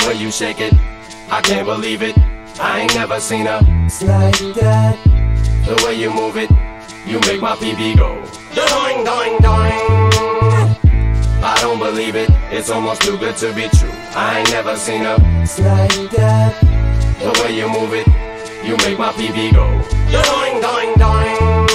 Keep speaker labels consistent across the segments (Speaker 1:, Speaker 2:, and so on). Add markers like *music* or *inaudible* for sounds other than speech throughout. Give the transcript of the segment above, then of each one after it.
Speaker 1: The way you shake it, I can't believe it. I ain't never seen a
Speaker 2: like that.
Speaker 1: The way you move it, you make my PB go. Doing, doing, doing. I don't believe it, it's almost too good to be true. I ain't never seen a
Speaker 2: like that.
Speaker 1: The way you move it, you make my PB go. Doing, doing, doing.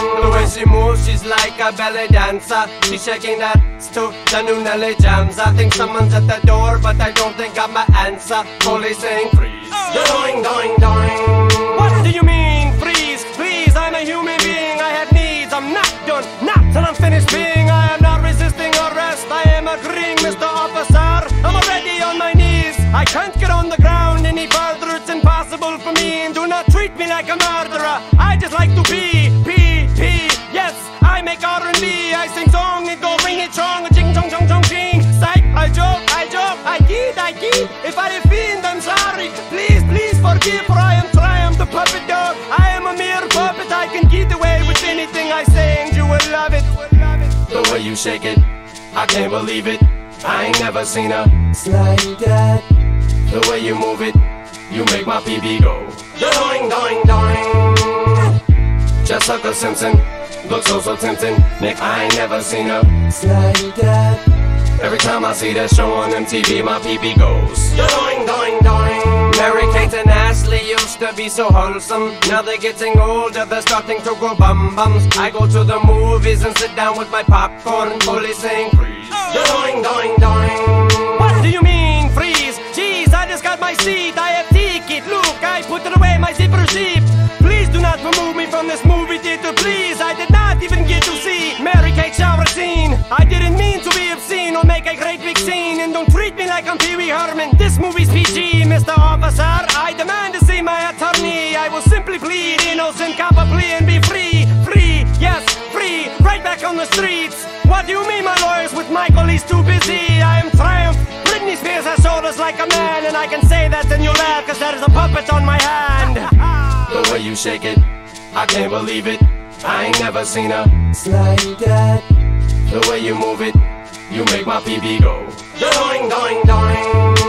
Speaker 1: She moves, she's like a belly dancer. She's shaking that to the new Nelly jams. I think someone's at the door, but I don't think I'm my answer. Police saying freeze. Oh. Doing, doing, doing. What do you mean freeze? Please, I'm a human being. I have needs. I'm not done, not till I'm finished being. I am not resisting arrest. I am agreeing, Mr. Officer. I'm already on my knees. I can't get on the ground I make R&B. I sing song and go ring it strong. Ching chong chong chong ching. Psych, I joke, I joke. I kid, I kid. If I offend, I'm sorry. Please, please forgive. For I am Triumph, the puppet dog. I am a mere puppet. I can get away with anything I say, and you will love it. The way you shake it, I can't believe it. I ain't never seen a
Speaker 2: like that.
Speaker 1: the way you move it, you make my PB go. Doing, doing, doing. Jessica Simpson, looks so so tempting. Nick, I ain't never seen her.
Speaker 2: It's like that.
Speaker 1: Every time I see that show on MTV, my PB goes. Doing, doing, doing. Mary Kate and Ashley used to be so wholesome. Now they're getting older, they're starting to grow bum bums. I go to the movies and sit down with my popcorn, fully saying freeze. Oh. Doing, doing, doing. Movie's PG, Mr. Officer. I demand to see my attorney. I will simply plead innocent, cop a plea and be free. Free, yes, free. Right back on the streets. What do you mean, my lawyers with Michael? He's too busy. I am Triumph. Britney Spears has shoulders like a man, and I can say that and you laugh, cause there is a puppet on my hand. *laughs* The way you shake it, I can't believe it. I ain't never seen a
Speaker 2: It's like that.
Speaker 1: the way you move it, you make my PB go. Doing, doing, doing.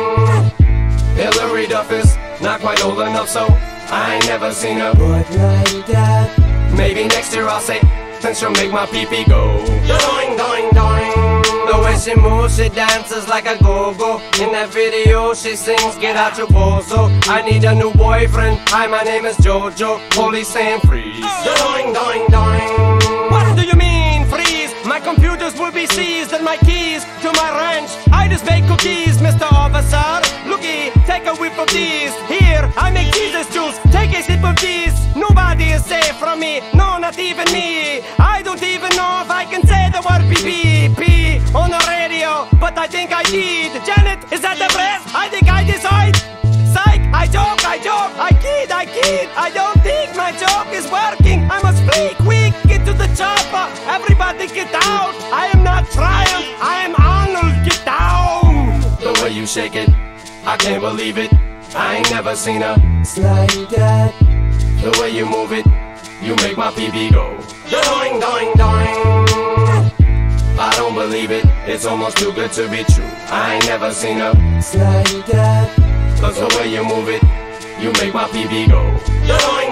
Speaker 1: Hilary Duff is not quite old enough, so I ain't never seen her.
Speaker 2: But like that.
Speaker 1: Maybe next year I'll say, then she'll make my PP go. Doing, doing, doing. The way she moves, she dances like a go-go. In that video, she sings, get out your bozo. I need a new boyfriend. Hi, my name is Jojo. Police saying freeze. Doing, doing, doing. What do you mean, freeze? My computers will be seized and my keys to my ranch. I just bake cookies, Mr. Officer. Whip of these. Here, I make Jesus juice. Take a sip of these. Nobody is safe from me. No, not even me. I don't even know if I can say the word PPP on the radio, but I think I did. Janet, is that the press? I think I decide. Psych, I joke, I joke, I kid, I kid. I don't think my joke is working. I must flee quick, get to the chopper. Everybody get out. I am not trying I am Arnold. Get down. The way you shake it, I can't believe it. I ain't never seen a
Speaker 2: like that.
Speaker 1: the way you move it, you make my PB go. Doing, doing, doing. I don't believe it, it's almost too good to be true. I ain't never seen a
Speaker 2: like that.
Speaker 1: Cause the way you move it, you make my PB go. Doing,